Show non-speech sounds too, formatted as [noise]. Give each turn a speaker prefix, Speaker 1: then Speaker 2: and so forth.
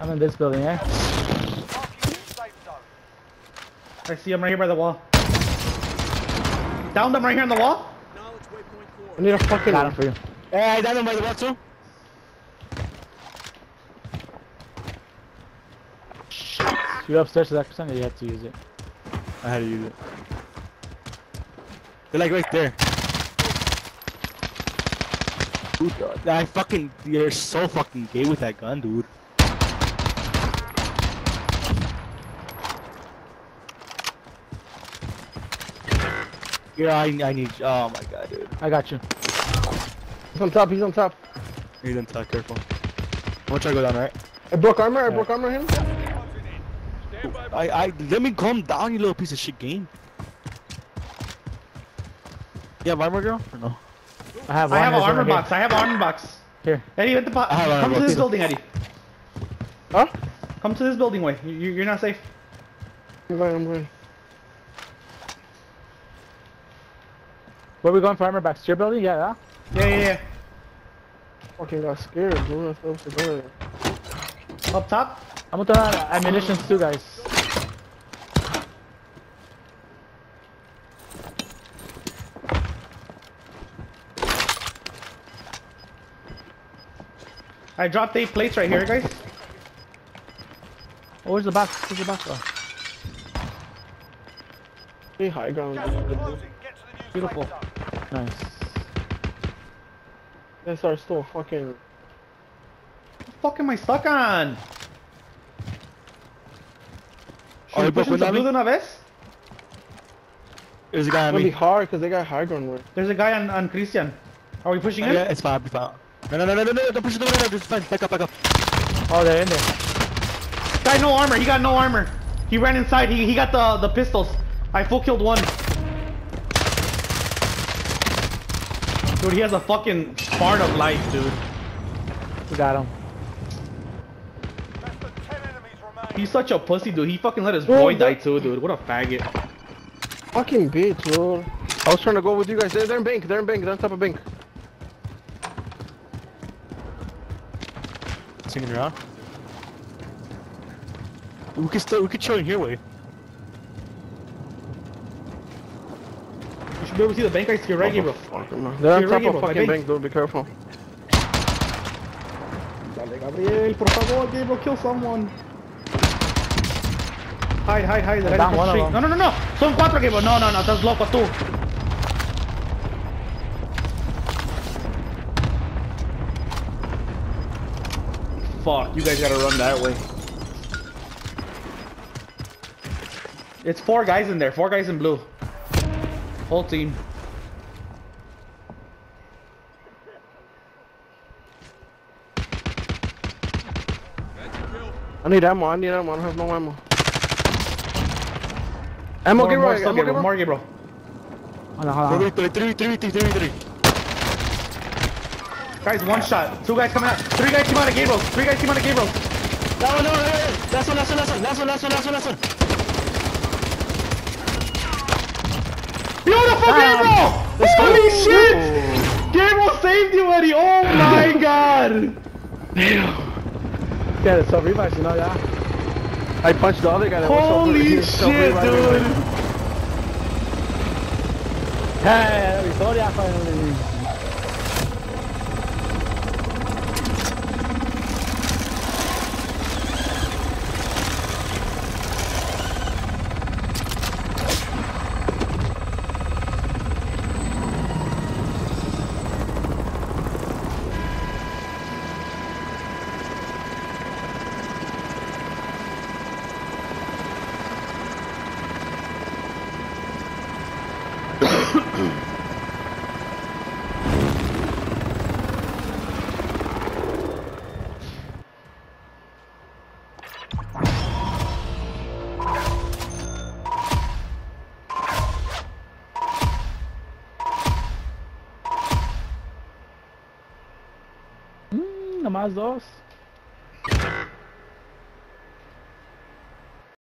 Speaker 1: I'm in this building, eh?
Speaker 2: Marking new safe zone.
Speaker 3: I see him right here by the wall. Downed him right here on the wall.
Speaker 4: I need a fucking.
Speaker 1: Got him for you.
Speaker 4: Hey, I down him by the wall too.
Speaker 1: You upstairs to that percent, you have to use it.
Speaker 4: I had to use it. They're like right there. Dude, I fucking, you're so fucking gay with that gun, dude. Yeah, I, I need, oh my god, dude.
Speaker 1: I got you.
Speaker 5: He's on top, he's on top.
Speaker 4: He's on top, careful. I'm gonna try to go down, right?
Speaker 5: I broke armor, I broke armor him.
Speaker 4: I, I, let me calm down, you little piece of shit game. Yeah, have armor, girl? Or no?
Speaker 1: I have
Speaker 3: I have an armor
Speaker 1: right
Speaker 3: box. I have an armor box.
Speaker 1: Here.
Speaker 3: Eddie, hit the pot.
Speaker 4: I have
Speaker 3: Come to this
Speaker 4: too.
Speaker 3: building, Eddie.
Speaker 5: Huh?
Speaker 3: Come to this building way. You, you- you're not safe.
Speaker 5: I'm going, I'm going.
Speaker 1: Where we going for armor backs? To your building? Yeah, yeah.
Speaker 3: Yeah, yeah, yeah.
Speaker 5: Fucking got scared, dude. I felt so.
Speaker 3: Up top.
Speaker 1: I'm gonna throw out ammunitions too, guys.
Speaker 3: I dropped eight plates right here, guys.
Speaker 1: Oh, where's the box? Where's the box? Oh,
Speaker 5: Hey, high ground.
Speaker 2: Gas is closing. Get to the new
Speaker 1: Beautiful. nice.
Speaker 5: Guys are still fucking.
Speaker 3: What the fuck am I stuck on?
Speaker 4: Oh,
Speaker 3: Should we
Speaker 4: you
Speaker 3: push
Speaker 4: broke
Speaker 3: into
Speaker 4: window
Speaker 3: blue
Speaker 4: me?
Speaker 3: de una vez?
Speaker 4: There's a guy on me.
Speaker 5: It's gonna be hard because they got high ground with.
Speaker 3: There's a guy on, on Christian. Are we pushing uh, him?
Speaker 4: Yeah, it's fine, I'll be fine. No, no, no, no, no, no, don't push it, no, no, no, just fine, back up, back up.
Speaker 1: Oh, they're in there.
Speaker 3: Guy, no armor. He got no armor. He ran inside. He, he got the, the pistols. I full killed one. Dude, he has a fucking part of life, dude.
Speaker 1: We got him.
Speaker 2: Less than 10 enemies remain.
Speaker 3: He's such a pussy, dude. He fucking let his
Speaker 5: Bro,
Speaker 3: boy die too, dude. What a faggot.
Speaker 5: Fucking bitch, dude. I was trying to go with you guys. They're, they're in bank. They're in bank. They're on top of bank.
Speaker 4: Singing around. We could still, we could chill in here, way.
Speaker 3: You should be able to see the bank guys to your right, Gabriel.
Speaker 5: Fuck, no. They're on
Speaker 3: You're
Speaker 5: top of fucking
Speaker 3: by
Speaker 5: bank, dude. Be careful.
Speaker 3: Dale, Gabriel, por favor, Gabriel, kill someone. Hide, hide, hide. The guy
Speaker 1: Down
Speaker 3: across
Speaker 1: one
Speaker 3: the
Speaker 1: of
Speaker 3: street.
Speaker 1: them.
Speaker 3: No, no, no, no. Son cuatro, Gabriel. No, no, no. Estás loco tú. Fuck, you guys gotta run that way. It's four guys in there. Four guys in blue. Whole team.
Speaker 5: I need ammo. I need ammo. I don't have no ammo. Ammo,
Speaker 3: More,
Speaker 5: get
Speaker 3: more,
Speaker 5: right.
Speaker 3: still,
Speaker 5: Ammo,
Speaker 3: Gabriel.
Speaker 5: get
Speaker 3: More,
Speaker 5: right.
Speaker 3: Gabriel.
Speaker 1: Hold on, hold on.
Speaker 4: Three, three, three, three, three, three.
Speaker 3: Guys, one shot. Two guys coming out. Three guys came out of Gabriel. Three guys came out of Gabriel.
Speaker 4: That one, no, no, no, no. Last one, last one, last one, last one, last one, last one, last one.
Speaker 3: Beautiful, ah, Gabriel! Holy shit! Gabriel saved you, Eddie! Oh my [laughs] god!
Speaker 1: Yeah, it's self-revive, you know, yeah.
Speaker 5: I punched the other guy that was
Speaker 3: Holy
Speaker 5: over-
Speaker 3: shit,
Speaker 5: self-reviving.
Speaker 3: dude!
Speaker 1: Hey, victoria finally. hum, mas os